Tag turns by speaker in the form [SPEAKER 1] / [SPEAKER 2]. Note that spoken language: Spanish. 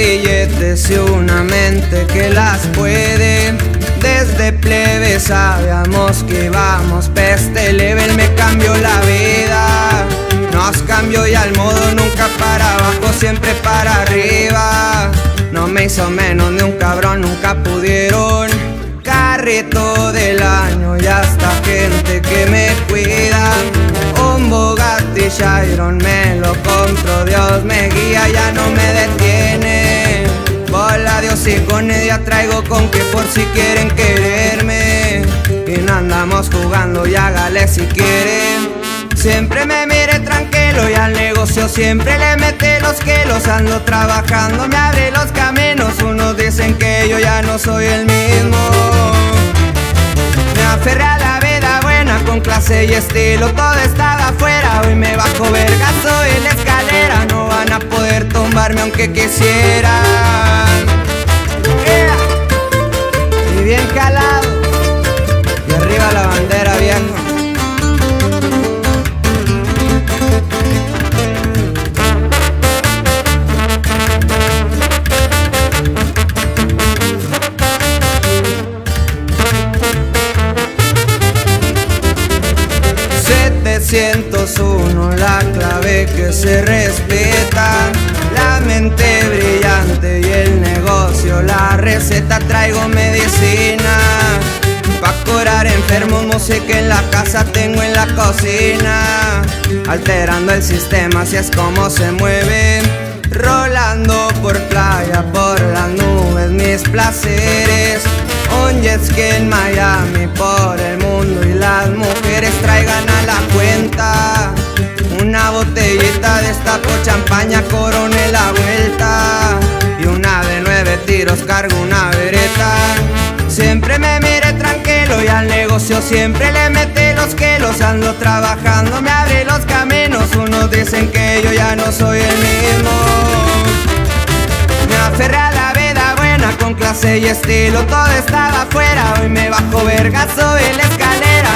[SPEAKER 1] billetes y una mente que las puede. Desde plebe sabíamos que íbamos peste, level me cambió la vida. Nos cambió y al modo nunca para abajo, siempre para arriba. No me hizo menos de un cabrón, nunca pudieron. Carrito del año y hasta gente que me cuida. Un Bugatti Chiron me lo compro, Dios me guía, ya no me y con ella traigo con que por si quieren quererme. Y no andamos jugando y hágale si quieren. Siempre me mire tranquilo y al negocio siempre le mete los kilos. Ando trabajando, me abre los caminos. Unos dicen que yo ya no soy el mismo. Me aferré a la vida buena con clase y estilo. Todo estaba afuera, hoy me bajo vergazo en la escalera. No van a poder tumbarme aunque quisieran calado. Y arriba la bandera viejo. Uno la clave que se respeta música en la casa tengo en la cocina Alterando el sistema, así es como se mueve. Rolando por playa, por las nubes, mis placeres. Un jet ski en Miami, por el mundo y las mujeres traigan a la cuenta. Una botellita de esta por champaña, corone la vuelta. Y una de nueve tiros, cargo una vereta. Siempre me y al negocio siempre le mete los que los ando trabajando, me abre los caminos, unos dicen que yo ya no soy el mismo. Me aferré a la veda buena, con clase y estilo, todo estaba afuera, hoy me bajo vergazo en la escalera,